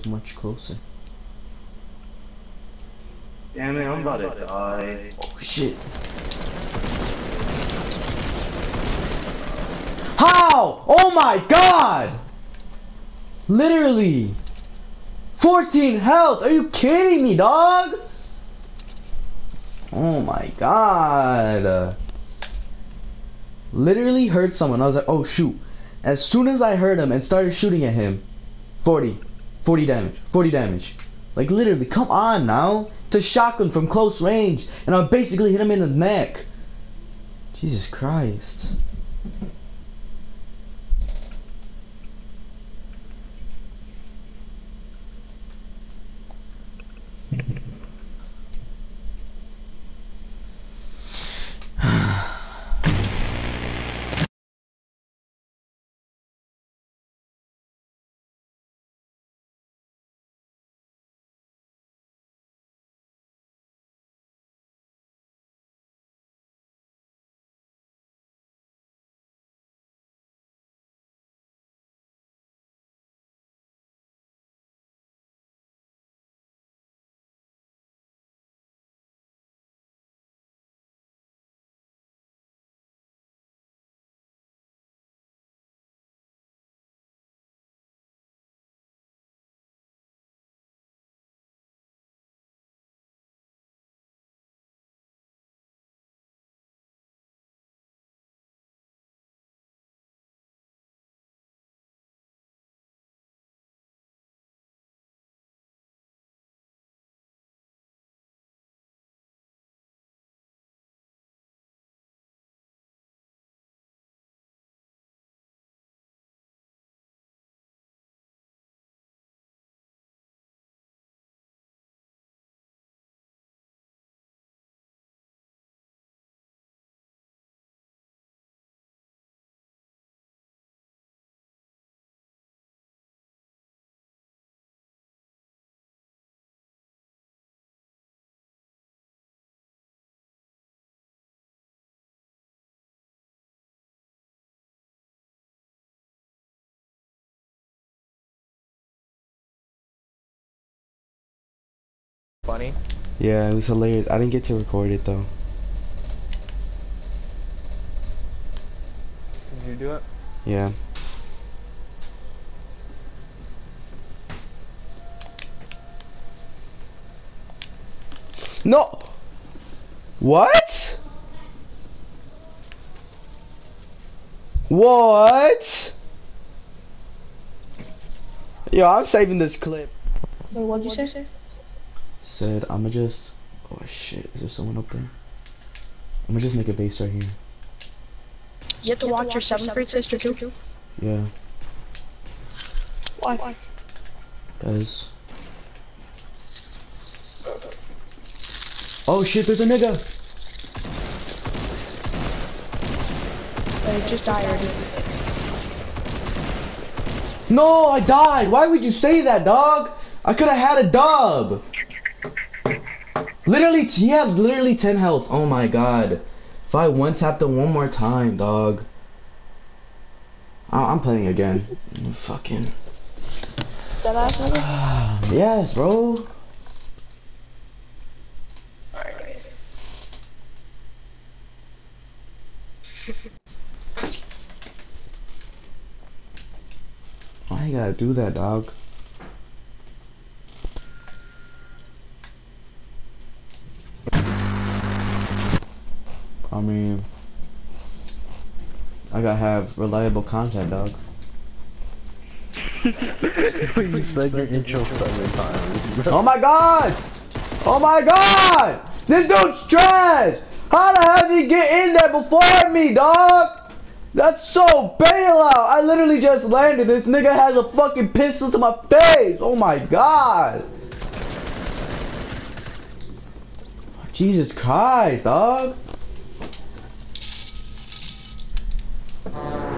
was much closer. Damn it, I'm about to die. Oh shit. How? Oh my god! Literally. 14 health. Are you kidding me, dog? Oh my god. Literally heard someone. I was like, oh shoot. As soon as I heard him and started shooting at him, 40. 40 damage. 40 damage. Like literally, come on now. It's a shotgun from close range. And I basically hit him in the neck. Jesus Christ. Funny. Yeah, it was hilarious. I didn't get to record it though. Did you do it? Yeah. No! What? What? Yo, I'm saving this clip. Wait, what'd you say? Said, I'ma just. Oh shit, is there someone up there? I'ma just make a base right here. You have to watch your seventh grade sister too. Yeah, Why? guys. Oh shit, there's a nigga! They just died already. No, I died! Why would you say that, dog? I could have had a dub! Literally, he had literally 10 health. Oh my god. If I one tapped him one more time, dog. I I'm playing again. Fucking. That ass nigga? yes, bro. Why you gotta do that, dog? I mean, I gotta have reliable content, dog. you said your intro seven times. Oh my god! Oh my god! This dude's trash! How the hell did he get in there before me, dog? That's so bailout! I literally just landed. This nigga has a fucking pistol to my face! Oh my god! Jesus Christ, dog! Uh...